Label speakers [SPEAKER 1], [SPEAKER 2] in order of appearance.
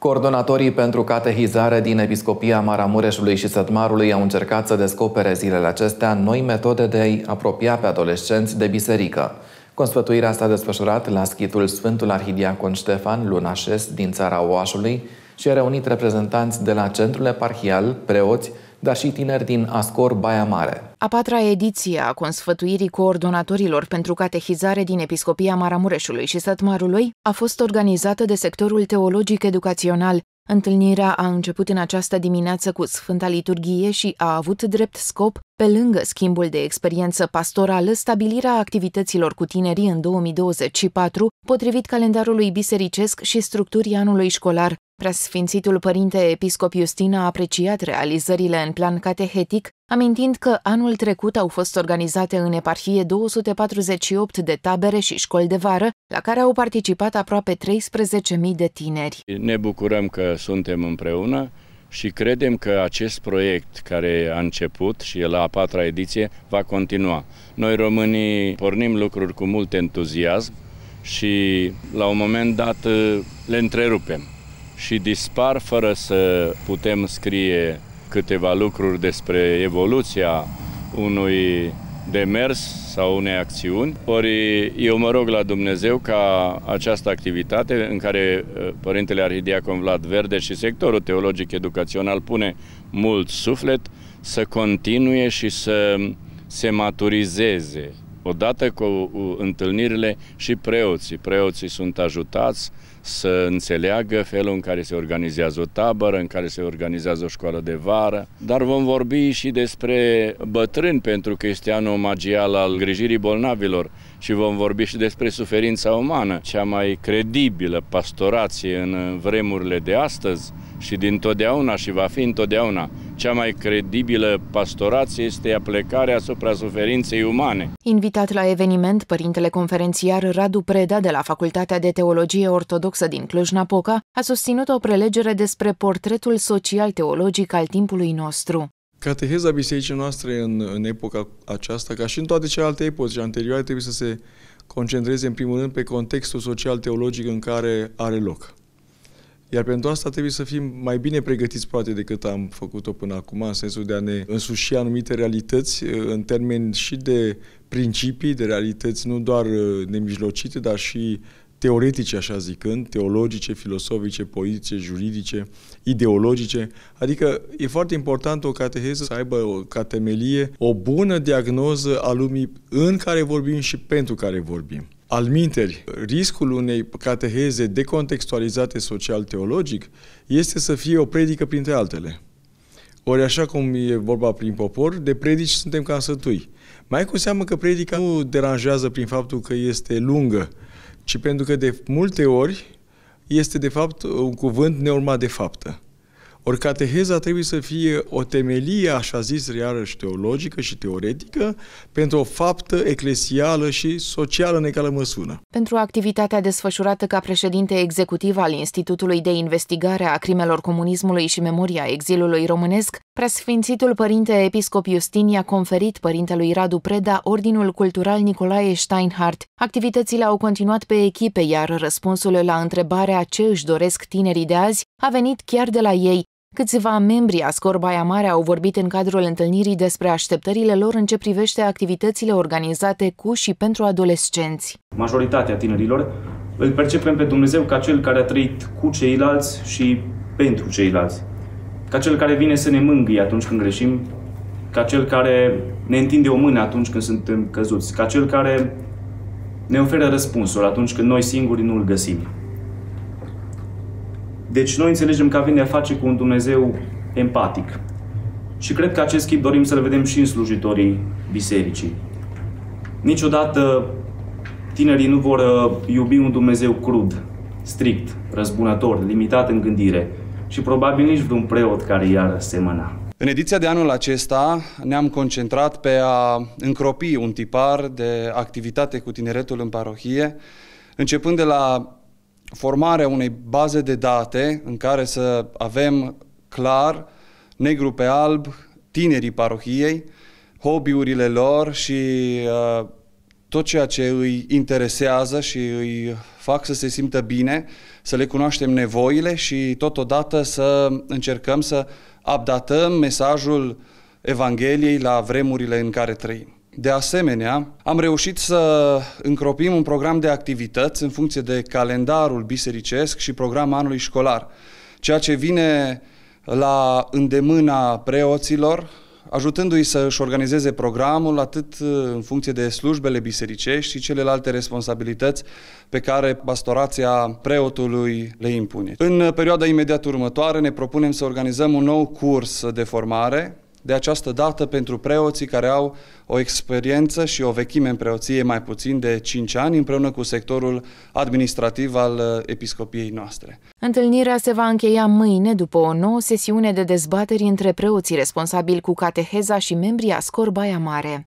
[SPEAKER 1] Coordonatorii pentru catehizare din Episcopia Maramureșului și Sătmarului au încercat să descopere zilele acestea noi metode de a-i apropia pe adolescenți de biserică. Consfătuirea s-a desfășurat la schitul Sfântul Arhidiacon Ștefan Lunașes din țara Oașului și a reunit reprezentanți de la centrul eparhial, preoți, dar și tineri din Ascor, Baia Mare.
[SPEAKER 2] A patra ediție a consfătuirii coordonatorilor pentru catehizare din Episcopia Maramureșului și Sătmarului a fost organizată de sectorul teologic educațional. Întâlnirea a început în această dimineață cu Sfânta Liturghie și a avut drept scop, pe lângă schimbul de experiență pastorală, stabilirea activităților cu tinerii în 2024, potrivit calendarului bisericesc și structurii anului școlar. Preasfințitul părinte episcop Justin a apreciat realizările în plan catehetic, amintind că anul trecut au fost organizate în eparhie 248 de tabere și școli de vară, la care au participat aproape 13.000 de tineri.
[SPEAKER 3] Ne bucurăm că suntem împreună și credem că acest proiect care a început și e la a patra ediție va continua. Noi românii pornim lucruri cu mult entuziasm și la un moment dat le întrerupem și dispar fără să putem scrie câteva lucruri despre evoluția unui demers sau unei acțiuni. Ori eu mă rog la Dumnezeu ca această activitate în care uh, Părintele Arhidiacon Vlad Verde și sectorul teologic educațional pune mult suflet să continue și să se maturizeze odată cu întâlnirile și preoții. Preoții sunt ajutați să înțeleagă felul în care se organizează o tabără, în care se organizează o școală de vară, dar vom vorbi și despre bătrâni, pentru că este anul magial al grijirii bolnavilor și vom vorbi și despre suferința umană, cea mai credibilă pastorație în vremurile de astăzi și din totdeauna și va fi întotdeauna cea mai credibilă pastorație este aplecarea asupra suferinței umane.
[SPEAKER 2] Invitat la eveniment, părintele conferențiar Radu Preda de la Facultatea de Teologie Ortodoxă din Cluj-Napoca a susținut o prelegere despre portretul social-teologic al timpului nostru.
[SPEAKER 4] Cateheza bisericii noastre în, în epoca aceasta, ca și în toate celelalte epoci anterioare, trebuie să se concentreze în primul rând pe contextul social-teologic în care are loc. Iar pentru asta trebuie să fim mai bine pregătiți poate decât am făcut-o până acum, în sensul de a ne însuși anumite realități în termeni și de principii, de realități nu doar uh, nemijlocite, dar și teoretice, așa zicând, teologice, filosofice, politice, juridice, ideologice. Adică e foarte important o cateheză să aibă o, ca temelie o bună diagnoză a lumii în care vorbim și pentru care vorbim. Al minteri, riscul unei cateheze decontextualizate social-teologic este să fie o predică printre altele. Ori așa cum e vorba prin popor, de predici suntem ca sătui. Mai cu seamă că predica nu deranjează prin faptul că este lungă, ci pentru că de multe ori este de fapt un cuvânt neurmat de faptă. Ori cateheza trebuie să fie o temelie, așa zis, iarăși teologică și teoretică, pentru o faptă eclesială și socială în egală măsură.
[SPEAKER 2] Pentru activitatea desfășurată ca președinte executiv al Institutului de Investigare a Crimelor Comunismului și Memoria Exilului Românesc, Preasfințitul Părinte Episcop Justin i-a conferit Părintelui Radu Preda Ordinul Cultural Nicolae Steinhardt. Activitățile au continuat pe echipe, iar răspunsul la întrebarea ce își doresc tinerii de azi a venit chiar de la ei, Câțiva membri a Scorbaia Mare au vorbit în cadrul întâlnirii despre așteptările lor în ce privește activitățile organizate cu și pentru adolescenți.
[SPEAKER 5] Majoritatea tinerilor îl percepem pe Dumnezeu ca cel care a trăit cu ceilalți și pentru ceilalți. Ca cel care vine să ne mângâie atunci când greșim, ca cel care ne întinde o mână atunci când suntem căzuți, ca cel care ne oferă răspunsul atunci când noi singuri nu-l găsim. Deci noi înțelegem că avem de a face cu un Dumnezeu empatic. Și cred că acest chip dorim să-l vedem și în slujitorii bisericii. Niciodată tinerii nu vor uh, iubi un Dumnezeu crud, strict, răzbunător, limitat în gândire și probabil nici vreun preot care i-ar semăna.
[SPEAKER 6] În ediția de anul acesta ne-am concentrat pe a încropi un tipar de activitate cu tineretul în parohie, începând de la formarea unei baze de date în care să avem clar, negru pe alb, tinerii parohiei, hobby-urile lor și uh, tot ceea ce îi interesează și îi fac să se simtă bine, să le cunoaștem nevoile și totodată să încercăm să updatăm mesajul Evangheliei la vremurile în care trăim. De asemenea, am reușit să încropim un program de activități în funcție de calendarul bisericesc și programul anului școlar, ceea ce vine la îndemâna preoților, ajutându-i să își organizeze programul atât în funcție de slujbele bisericești și celelalte responsabilități pe care pastorația preotului le impune. În perioada imediat următoare ne propunem să organizăm un nou curs de formare de această dată pentru preoții care au o experiență și o vechime în preoție mai puțin de 5 ani împreună cu sectorul administrativ al uh, episcopiei noastre.
[SPEAKER 2] Întâlnirea se va încheia mâine după o nouă sesiune de dezbateri între preoții responsabili cu cateheza și membrii Ascor Baia Mare.